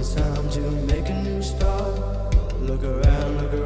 it's time to make a new start. Look around, look around,